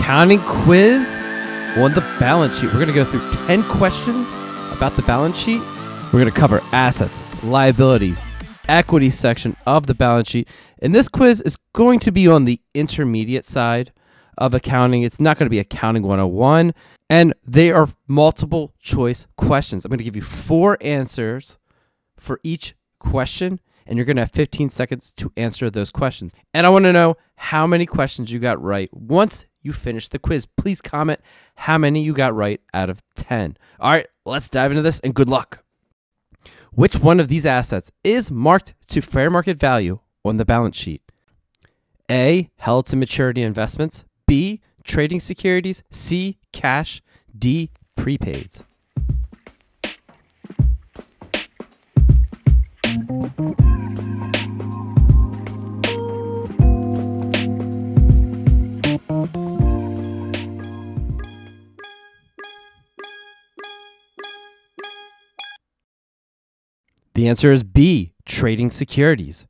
accounting quiz on the balance sheet. We're going to go through 10 questions about the balance sheet. We're going to cover assets, liabilities, equity section of the balance sheet. And this quiz is going to be on the intermediate side of accounting. It's not going to be accounting 101. And they are multiple choice questions. I'm going to give you four answers for each question and you're going to have 15 seconds to answer those questions. And I want to know how many questions you got right once you finished the quiz. Please comment how many you got right out of 10. All right, let's dive into this and good luck. Which one of these assets is marked to fair market value on the balance sheet? A. Held to maturity investments. B. Trading securities. C. Cash. D. Prepaids. The answer is B, trading securities.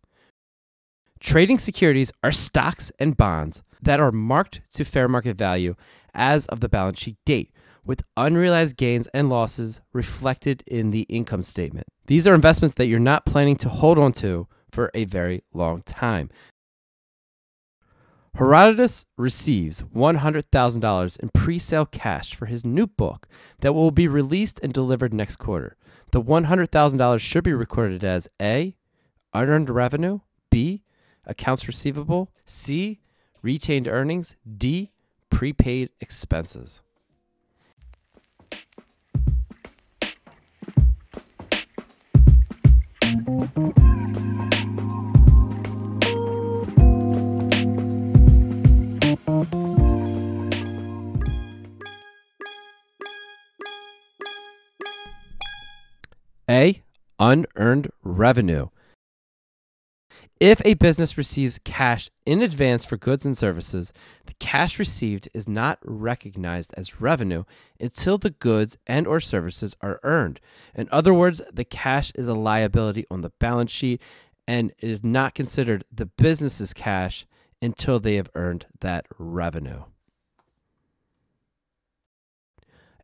Trading securities are stocks and bonds that are marked to fair market value as of the balance sheet date, with unrealized gains and losses reflected in the income statement. These are investments that you're not planning to hold on to for a very long time. Herodotus receives $100,000 in pre sale cash for his new book that will be released and delivered next quarter. The $100,000 should be recorded as A, unearned revenue, B, accounts receivable, C, retained earnings, D, prepaid expenses. Unearned revenue. If a business receives cash in advance for goods and services, the cash received is not recognized as revenue until the goods and or services are earned. In other words, the cash is a liability on the balance sheet and it is not considered the business's cash until they have earned that revenue.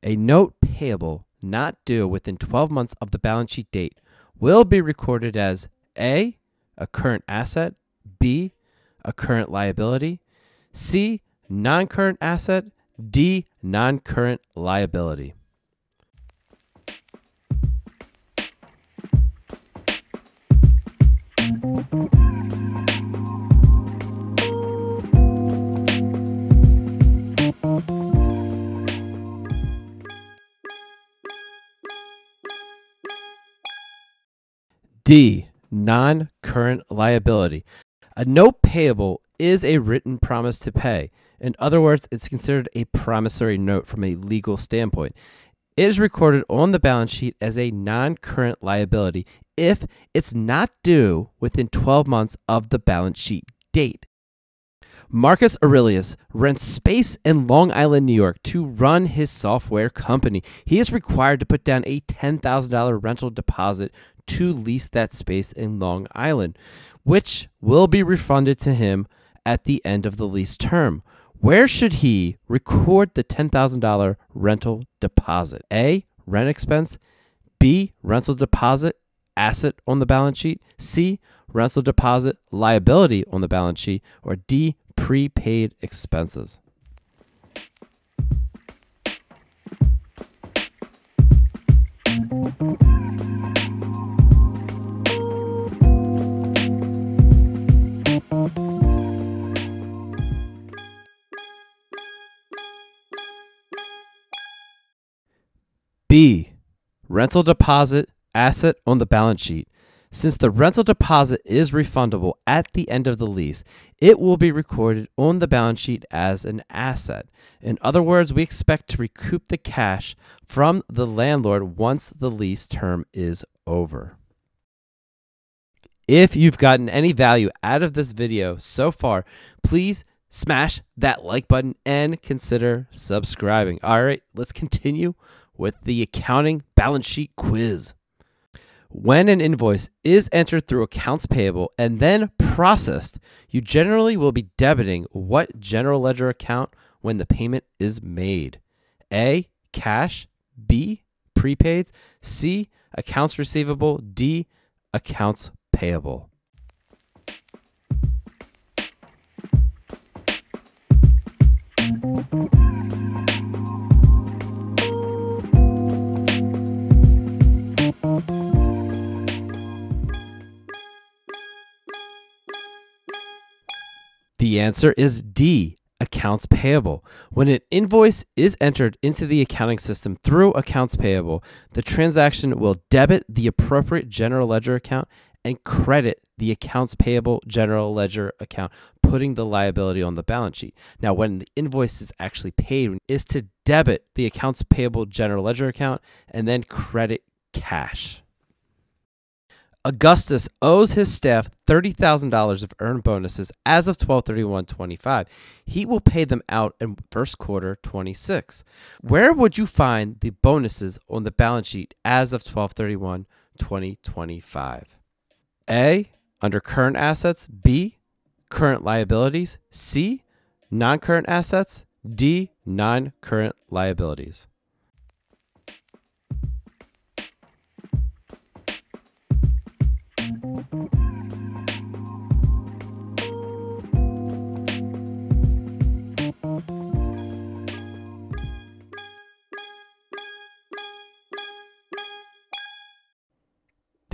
A note payable not due within 12 months of the balance sheet date will be recorded as A, a current asset, B, a current liability, C, non current asset, D, non current liability. D. Non current liability. A note payable is a written promise to pay. In other words, it's considered a promissory note from a legal standpoint. It is recorded on the balance sheet as a non current liability if it's not due within 12 months of the balance sheet date. Marcus Aurelius rents space in Long Island, New York to run his software company. He is required to put down a $10,000 rental deposit to lease that space in Long Island, which will be refunded to him at the end of the lease term. Where should he record the $10,000 rental deposit? A. Rent expense. B. Rental deposit asset on the balance sheet. C. Rental deposit liability on the balance sheet. Or D. Prepaid expenses. B. Rental deposit asset on the balance sheet. Since the rental deposit is refundable at the end of the lease, it will be recorded on the balance sheet as an asset. In other words, we expect to recoup the cash from the landlord once the lease term is over. If you've gotten any value out of this video so far, please smash that like button and consider subscribing. All right, let's continue with the accounting balance sheet quiz. When an invoice is entered through accounts payable and then processed, you generally will be debiting what general ledger account when the payment is made? A. Cash. B. Prepaids. C. Accounts receivable. D. Accounts payable. Answer is D, accounts payable. When an invoice is entered into the accounting system through accounts payable, the transaction will debit the appropriate general ledger account and credit the accounts payable general ledger account, putting the liability on the balance sheet. Now, when the invoice is actually paid, is to debit the accounts payable general ledger account and then credit cash. Augustus owes his staff $30,000 of earned bonuses as of 12/31/25. He will pay them out in first quarter 26. Where would you find the bonuses on the balance sheet as of 12/31/2025? A, under current assets, B, current liabilities, C, non-current assets, D, non-current liabilities.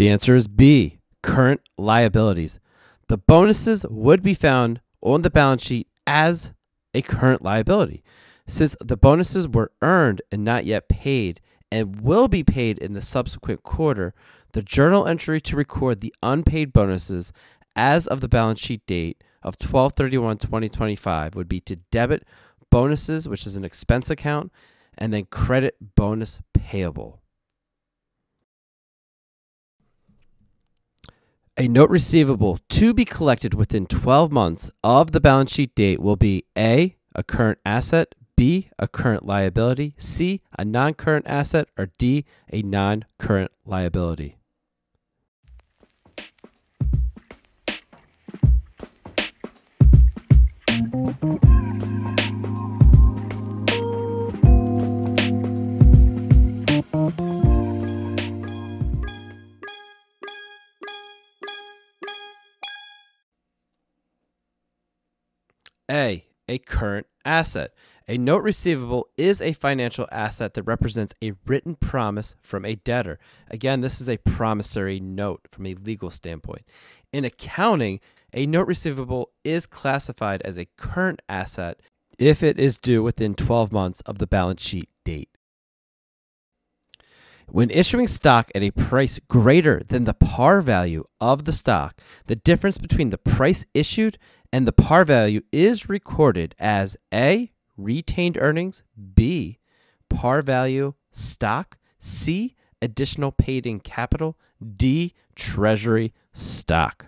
The answer is B, current liabilities. The bonuses would be found on the balance sheet as a current liability. Since the bonuses were earned and not yet paid and will be paid in the subsequent quarter, the journal entry to record the unpaid bonuses as of the balance sheet date of 12/31/2025 would be to debit bonuses, which is an expense account, and then credit bonus payable. A note receivable to be collected within 12 months of the balance sheet date will be A, a current asset, B, a current liability, C, a non current asset, or D, a non current liability. A, a current asset. A note receivable is a financial asset that represents a written promise from a debtor. Again, this is a promissory note from a legal standpoint. In accounting, a note receivable is classified as a current asset if it is due within 12 months of the balance sheet date. When issuing stock at a price greater than the par value of the stock, the difference between the price issued and the par value is recorded as A, retained earnings, B, par value stock, C, additional paid in capital, D, treasury stock.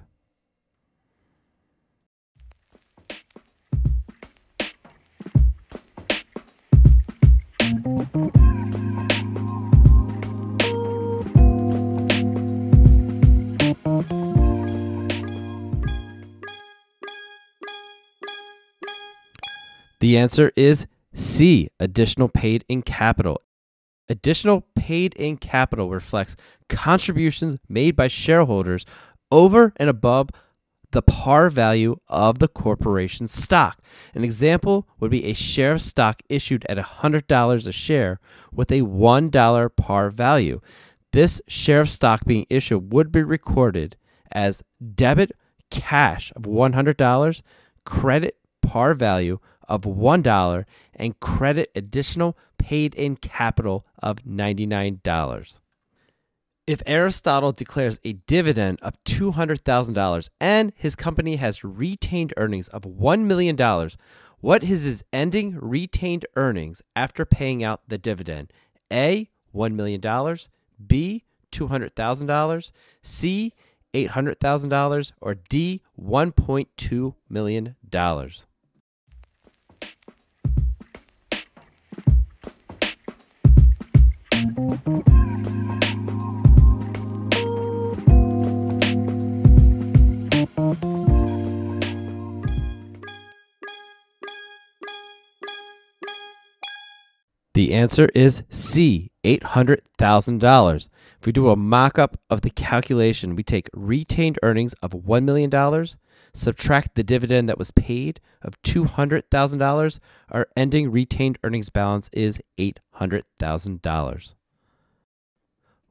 The answer is C, additional paid in capital. Additional paid in capital reflects contributions made by shareholders over and above the par value of the corporation's stock. An example would be a share of stock issued at $100 a share with a $1 par value. This share of stock being issued would be recorded as debit cash of $100, credit par value of $1 and credit additional paid in capital of $99. If Aristotle declares a dividend of $200,000 and his company has retained earnings of $1 million, what is his ending retained earnings after paying out the dividend? A, $1 million, B, $200,000, C, $800,000, or D, $1.2 million? Answer is C, $800,000. If we do a mock up of the calculation, we take retained earnings of $1 million, subtract the dividend that was paid of $200,000, our ending retained earnings balance is $800,000.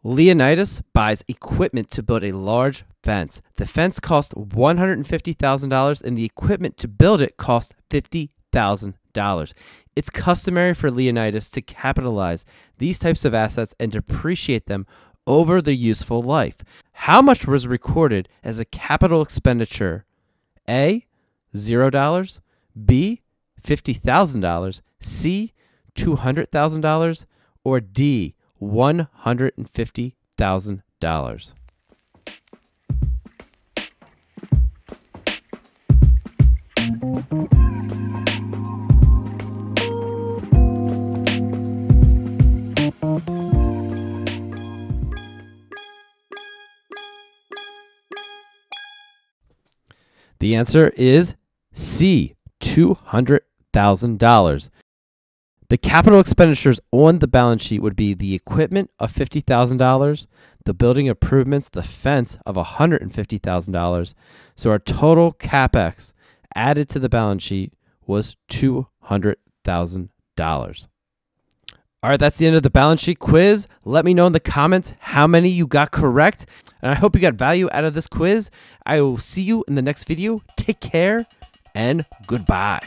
Leonidas buys equipment to build a large fence. The fence cost $150,000 and the equipment to build it cost $50,000. It's customary for Leonidas to capitalize these types of assets and depreciate them over the useful life. How much was recorded as a capital expenditure? A. $0, B. $50,000, C. $200,000, or D. $150,000. Answer is C, $200,000. The capital expenditures on the balance sheet would be the equipment of $50,000, the building improvements, the fence of $150,000. So our total capex added to the balance sheet was $200,000. All right, that's the end of the balance sheet quiz. Let me know in the comments how many you got correct. And I hope you got value out of this quiz. I will see you in the next video. Take care and goodbye.